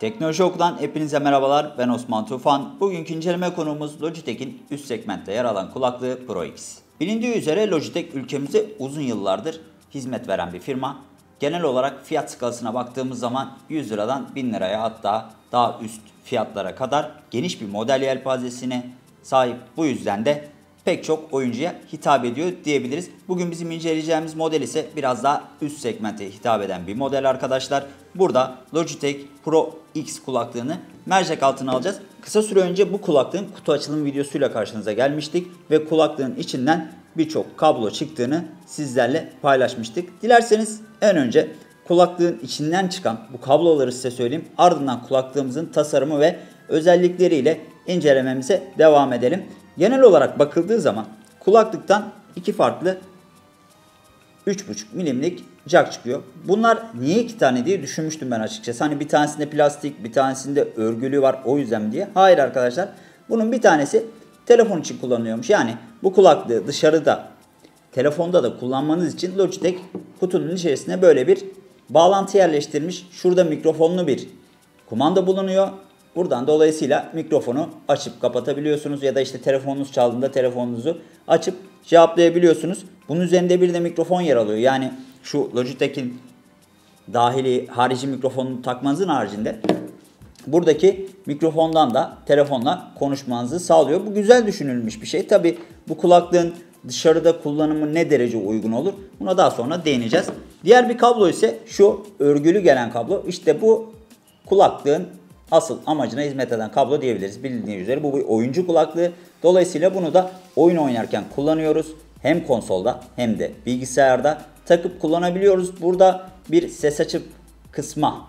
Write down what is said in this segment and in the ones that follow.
Teknoloji Oku'dan hepinize merhabalar. Ben Osman Tufan. Bugünkü inceleme konuğumuz Logitech'in üst segmentte yer alan kulaklığı Pro X. Bilindiği üzere Logitech ülkemizde uzun yıllardır hizmet veren bir firma. Genel olarak fiyat skalasına baktığımız zaman 100 liradan 1000 liraya hatta daha üst fiyatlara kadar geniş bir model yelpazesine sahip. Bu yüzden de pek çok oyuncuya hitap ediyor diyebiliriz. Bugün bizim inceleyeceğimiz model ise biraz daha üst segmente hitap eden bir model arkadaşlar. Burada Logitech Pro X kulaklığını mercek altına alacağız. Kısa süre önce bu kulaklığın kutu açılım videosuyla karşınıza gelmiştik ve kulaklığın içinden birçok kablo çıktığını sizlerle paylaşmıştık. Dilerseniz en önce kulaklığın içinden çıkan bu kabloları size söyleyeyim. Ardından kulaklığımızın tasarımı ve özellikleriyle incelememize devam edelim. Genel olarak bakıldığı zaman kulaklıktan iki farklı 3,5 milimlik jack çıkıyor. Bunlar niye iki tane diye düşünmüştüm ben açıkçası. Hani bir tanesinde plastik, bir tanesinde örgülü var o yüzden diye. Hayır arkadaşlar. Bunun bir tanesi telefon için kullanılıyormuş. Yani bu kulaklığı dışarıda, telefonda da kullanmanız için Logitech kutunun içerisine böyle bir bağlantı yerleştirmiş. Şurada mikrofonlu bir kumanda bulunuyor. Buradan dolayısıyla mikrofonu açıp kapatabiliyorsunuz ya da işte telefonunuz çaldığında telefonunuzu açıp cevaplayabiliyorsunuz. Bunun üzerinde bir de mikrofon yer alıyor. Yani şu Logitech'in dahili harici mikrofonunu takmanızın haricinde buradaki mikrofondan da telefonla konuşmanızı sağlıyor. Bu güzel düşünülmüş bir şey. Tabi bu kulaklığın dışarıda kullanımı ne derece uygun olur? Buna daha sonra değineceğiz. Diğer bir kablo ise şu örgülü gelen kablo. İşte bu kulaklığın asıl amacına hizmet eden kablo diyebiliriz. Bildiğiniz üzere bu bir oyuncu kulaklığı. Dolayısıyla bunu da oyun oynarken kullanıyoruz. Hem konsolda hem de bilgisayarda takıp kullanabiliyoruz. Burada bir ses açıp kısma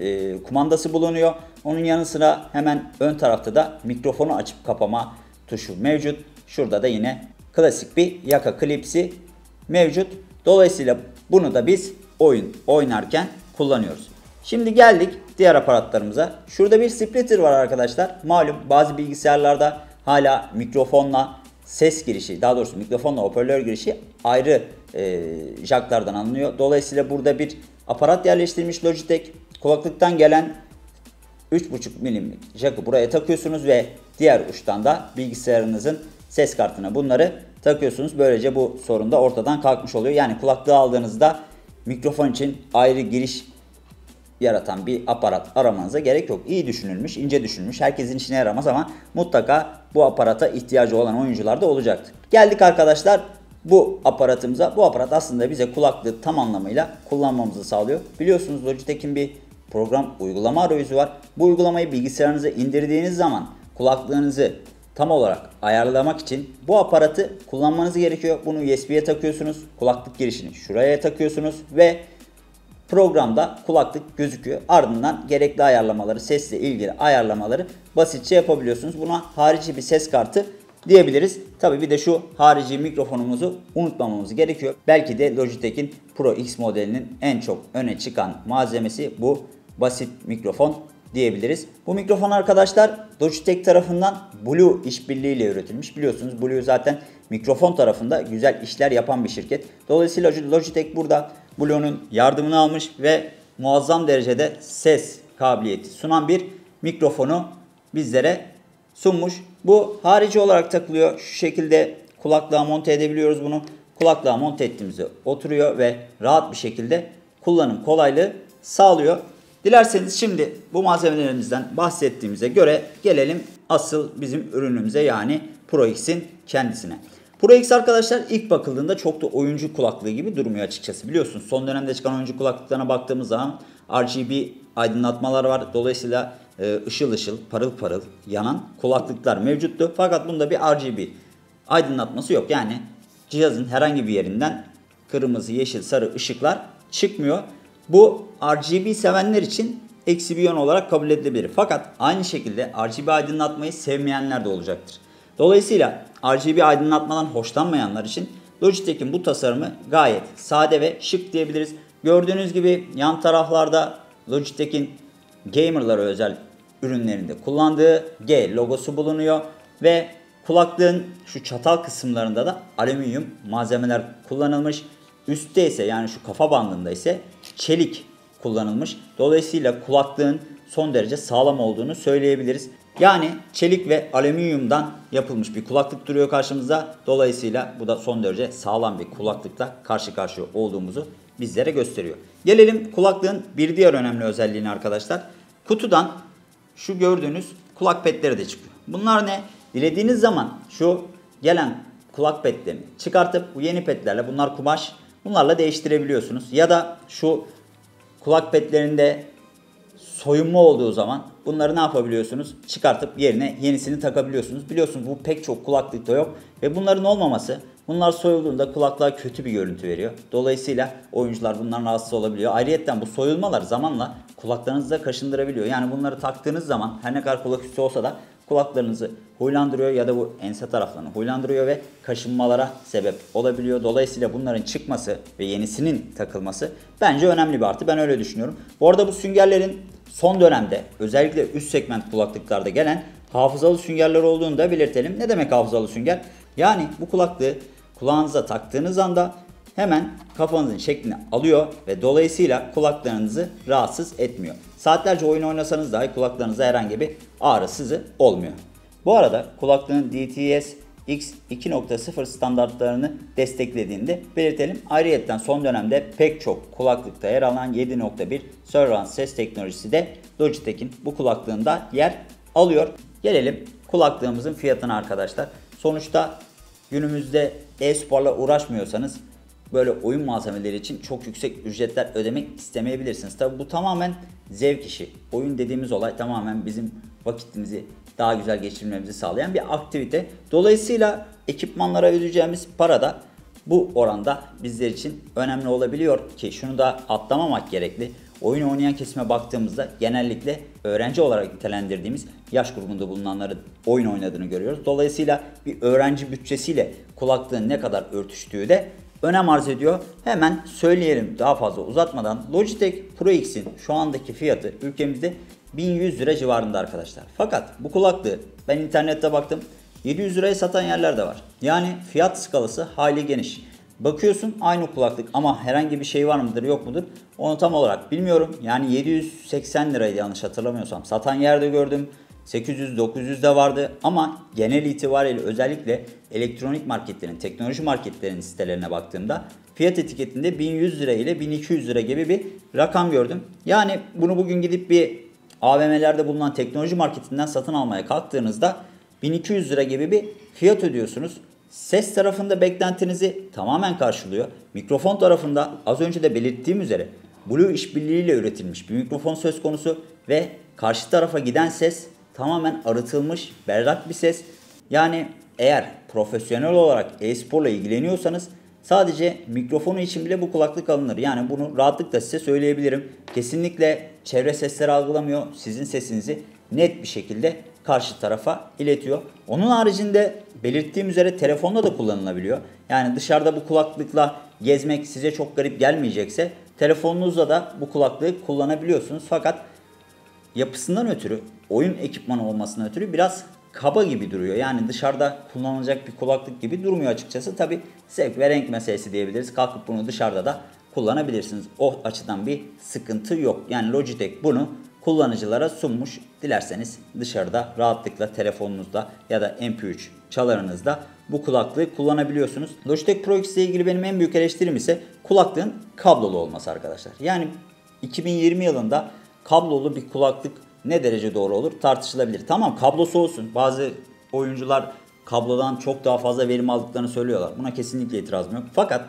e, kumandası bulunuyor. Onun yanı sıra hemen ön tarafta da mikrofonu açıp kapama tuşu mevcut. Şurada da yine klasik bir yaka klipsi mevcut. Dolayısıyla bunu da biz oyun oynarken kullanıyoruz. Şimdi geldik diğer aparatlarımıza. Şurada bir splitter var arkadaşlar. Malum bazı bilgisayarlarda hala mikrofonla ses girişi, daha doğrusu mikrofonla hoparlör girişi ayrı e, jacklardan alınıyor. Dolayısıyla burada bir aparat yerleştirmiş Logitech. Kulaklıktan gelen 3.5 milimlik jack'ı buraya takıyorsunuz ve diğer uçtan da bilgisayarınızın ses kartına bunları takıyorsunuz. Böylece bu sorun da ortadan kalkmış oluyor. Yani kulaklığı aldığınızda mikrofon için ayrı giriş yaratan bir aparat aramanıza gerek yok. İyi düşünülmüş, ince düşünülmüş. Herkesin işine yaramaz ama mutlaka bu aparata ihtiyacı olan oyuncular da olacaktır. Geldik arkadaşlar bu aparatımıza. Bu aparat aslında bize kulaklığı tam anlamıyla kullanmamızı sağlıyor. Biliyorsunuz Logitech'in bir program uygulama arayüzü var. Bu uygulamayı bilgisayarınıza indirdiğiniz zaman kulaklığınızı tam olarak ayarlamak için bu aparatı kullanmanız gerekiyor. Bunu USB'ye takıyorsunuz. Kulaklık girişini şuraya takıyorsunuz ve programda kulaklık gözüküyor. Ardından gerekli ayarlamaları, sesle ilgili ayarlamaları basitçe yapabiliyorsunuz. Buna harici bir ses kartı diyebiliriz. Tabi bir de şu harici mikrofonumuzu unutmamamız gerekiyor. Belki de Logitech'in Pro X modelinin en çok öne çıkan malzemesi bu basit mikrofon diyebiliriz. Bu mikrofon arkadaşlar Logitech tarafından Blue işbirliğiyle üretilmiş. Biliyorsunuz Blue zaten mikrofon tarafında güzel işler yapan bir şirket. Dolayısıyla Logitech burada Blue'nun yardımını almış ve muazzam derecede ses kabiliyeti sunan bir mikrofonu bizlere sunmuş. Bu harici olarak takılıyor. Şu şekilde kulaklığa monte edebiliyoruz bunu. Kulaklığa monte ettiğimizde oturuyor ve rahat bir şekilde kullanım kolaylığı sağlıyor. Dilerseniz şimdi bu malzemelerimizden bahsettiğimize göre gelelim asıl bizim ürünümüze yani Pro X'in kendisine. Pro X arkadaşlar ilk bakıldığında çok da oyuncu kulaklığı gibi durmuyor açıkçası. Biliyorsunuz son dönemde çıkan oyuncu kulaklıklarına baktığımız zaman RGB aydınlatmalar var. Dolayısıyla e, ışıl ışıl, parıl parıl yanan kulaklıklar mevcuttu. Fakat bunda bir RGB aydınlatması yok. Yani cihazın herhangi bir yerinden kırmızı, yeşil, sarı ışıklar çıkmıyor. Bu RGB sevenler için eksi bir yön olarak kabul edilebilir. Fakat aynı şekilde RGB aydınlatmayı sevmeyenler de olacaktır. Dolayısıyla RGB aydınlatmadan hoşlanmayanlar için Logitech'in bu tasarımı gayet sade ve şık diyebiliriz. Gördüğünüz gibi yan taraflarda Logitech'in gamerlara özel ürünlerinde kullandığı G logosu bulunuyor ve kulaklığın şu çatal kısımlarında da alüminyum malzemeler kullanılmış. Üstte ise yani şu kafa bandında ise çelik kullanılmış. Dolayısıyla kulaklığın son derece sağlam olduğunu söyleyebiliriz. Yani çelik ve alüminyumdan yapılmış bir kulaklık duruyor karşımızda. Dolayısıyla bu da son derece sağlam bir kulaklıkla karşı karşıya olduğumuzu bizlere gösteriyor. Gelelim kulaklığın bir diğer önemli özelliğine arkadaşlar. Kutudan şu gördüğünüz kulak petleri de çıkıyor. Bunlar ne? Dilediğiniz zaman şu gelen kulak petlerini çıkartıp bu yeni petlerle bunlar kumaş bunlarla değiştirebiliyorsunuz. Ya da şu kulak petlerinde soyunma olduğu zaman bunları ne yapabiliyorsunuz? Çıkartıp yerine yenisini takabiliyorsunuz. Biliyorsunuz bu pek çok kulaklıkta yok ve bunların olmaması bunlar soyulduğunda kulaklığa kötü bir görüntü veriyor. Dolayısıyla oyuncular bundan rahatsız olabiliyor. Ayrıca bu soyulmalar zamanla kulaklarınızı da kaşındırabiliyor. Yani bunları taktığınız zaman her ne kadar kulak üstü olsa da kulaklarınızı huylandırıyor ya da bu ense taraflarını huylandırıyor ve kaşınmalara sebep olabiliyor. Dolayısıyla bunların çıkması ve yenisinin takılması bence önemli bir artı. Ben öyle düşünüyorum. Bu arada bu süngerlerin son dönemde özellikle üst segment kulaklıklarda gelen hafızalı süngerler olduğunu da belirtelim. Ne demek hafızalı sünger? Yani bu kulaklığı kulağınıza taktığınız anda hemen kafanızın şeklini alıyor ve dolayısıyla kulaklarınızı rahatsız etmiyor. Saatlerce oyun oynasanız dahi kulaklarınızda herhangi bir ağrı sızı olmuyor. Bu arada kulaklığın DTS X 2.0 standartlarını desteklediğinde belirtelim. Ayrıyeten son dönemde pek çok kulaklıkta yer alan 7.1 Surround ses teknolojisi de Logitech'in bu kulaklığında yer alıyor. Gelelim kulaklığımızın fiyatına arkadaşlar. Sonuçta günümüzde e-sporla uğraşmıyorsanız böyle oyun malzemeleri için çok yüksek ücretler ödemek istemeyebilirsiniz. Tabi bu tamamen zevk işi. Oyun dediğimiz olay tamamen bizim vakitimizi daha güzel geçirmemizi sağlayan bir aktivite. Dolayısıyla ekipmanlara ödeyeceğimiz para da bu oranda bizler için önemli olabiliyor ki şunu da atlamamak gerekli. Oyun oynayan kesime baktığımızda genellikle öğrenci olarak nitelendirdiğimiz yaş grubunda bulunanların oyun oynadığını görüyoruz. Dolayısıyla bir öğrenci bütçesiyle kulaklığın ne kadar örtüştüğü de önem arz ediyor. Hemen söyleyelim daha fazla uzatmadan. Logitech Pro X'in şu andaki fiyatı ülkemizde 1100 lira civarında arkadaşlar. Fakat bu kulaklığı ben internette baktım 700 liraya satan yerler de var. Yani fiyat skalası hali geniş. Bakıyorsun aynı kulaklık ama herhangi bir şey var mıdır yok mudur onu tam olarak bilmiyorum. Yani 780 liraydı yanlış hatırlamıyorsam. Satan yerde gördüm. 800-900 de vardı ama genel itibariyle özellikle elektronik marketlerin, teknoloji marketlerin sitelerine baktığımda fiyat etiketinde 1100 lira ile 1200 lira gibi bir rakam gördüm. Yani bunu bugün gidip bir AVM'lerde bulunan teknoloji marketinden satın almaya kalktığınızda 1200 lira gibi bir fiyat ödüyorsunuz. Ses tarafında beklentinizi tamamen karşılıyor. Mikrofon tarafında az önce de belirttiğim üzere Blue işbirliğiyle üretilmiş bir mikrofon söz konusu ve karşı tarafa giden ses tamamen arıtılmış, berrak bir ses. Yani eğer profesyonel olarak e-sporla ilgileniyorsanız sadece mikrofonu için bile bu kulaklık alınır. Yani bunu rahatlıkla size söyleyebilirim. Kesinlikle çevre sesleri algılamıyor. Sizin sesinizi net bir şekilde karşı tarafa iletiyor. Onun haricinde belirttiğim üzere telefonda da kullanılabiliyor. Yani dışarıda bu kulaklıkla gezmek size çok garip gelmeyecekse telefonunuzla da bu kulaklığı kullanabiliyorsunuz. Fakat yapısından ötürü, oyun ekipmanı olmasından ötürü biraz kaba gibi duruyor. Yani dışarıda kullanılacak bir kulaklık gibi durmuyor açıkçası. Tabi zevk ve renk meselesi diyebiliriz. Kalkıp bunu dışarıda da kullanabilirsiniz. O açıdan bir sıkıntı yok. Yani Logitech bunu kullanıcılara sunmuş. Dilerseniz dışarıda rahatlıkla telefonunuzda ya da MP3 çalarınızda bu kulaklığı kullanabiliyorsunuz. Logitech Pro X ile ilgili benim en büyük eleştirim ise kulaklığın kablolu olması arkadaşlar. Yani 2020 yılında kablolu bir kulaklık ne derece doğru olur tartışılabilir. Tamam kablosu olsun. Bazı oyuncular kablodan çok daha fazla verim aldıklarını söylüyorlar. Buna kesinlikle itirazım yok. Fakat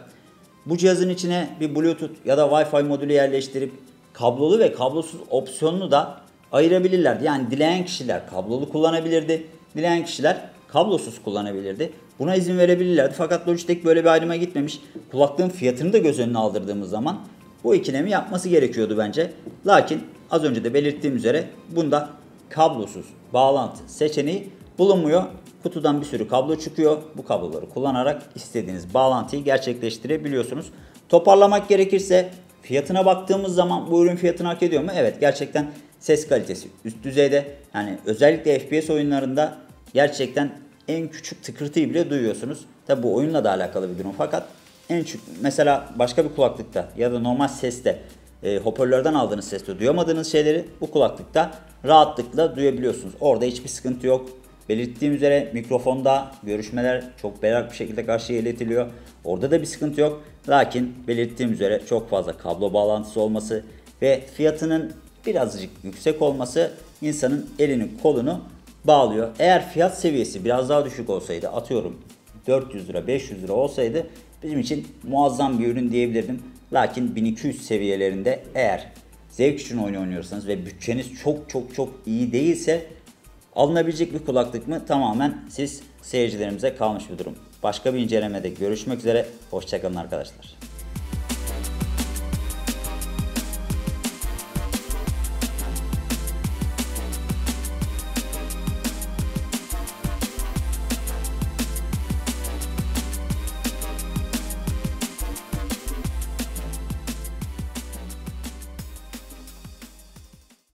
bu cihazın içine bir Bluetooth ya da Wi-Fi modülü yerleştirip kablolu ve kablosuz opsiyonunu da ayırabilirlerdi. Yani dileyen kişiler kablolu kullanabilirdi. Dileyen kişiler kablosuz kullanabilirdi. Buna izin verebilirlerdi. Fakat Logitech böyle bir ayrıma gitmemiş. Kulaklığın fiyatını da göz önüne aldırdığımız zaman bu ikilemi yapması gerekiyordu bence. Lakin az önce de belirttiğim üzere bunda kablosuz bağlantı seçeneği bulunmuyor. Kutudan bir sürü kablo çıkıyor. Bu kabloları kullanarak istediğiniz bağlantıyı gerçekleştirebiliyorsunuz. Toparlamak gerekirse fiyatına baktığımız zaman bu ürün fiyatını hak ediyor mu? Evet gerçekten ses kalitesi üst düzeyde. Yani özellikle FPS oyunlarında gerçekten en küçük tıkırtıyı bile duyuyorsunuz. Tabi bu oyunla da alakalı bir durum fakat en küçük mesela başka bir kulaklıkta ya da normal seste e, hoparlörden aldığınız sesle duyamadığınız şeyleri bu kulaklıkta rahatlıkla duyabiliyorsunuz. Orada hiçbir sıkıntı yok. Belirttiğim üzere mikrofonda görüşmeler çok berrak bir şekilde karşıya iletiliyor. Orada da bir sıkıntı yok. Lakin belirttiğim üzere çok fazla kablo bağlantısı olması ve fiyatının birazcık yüksek olması insanın elini kolunu bağlıyor. Eğer fiyat seviyesi biraz daha düşük olsaydı atıyorum 400 lira 500 lira olsaydı bizim için muazzam bir ürün diyebilirdim. Lakin 1200 seviyelerinde eğer zevk için oyun oynuyorsanız ve bütçeniz çok çok çok iyi değilse alınabilecek bir kulaklık mı tamamen siz seyircilerimize kalmış bir durum. Başka bir incelemede görüşmek üzere. Hoşçakalın arkadaşlar.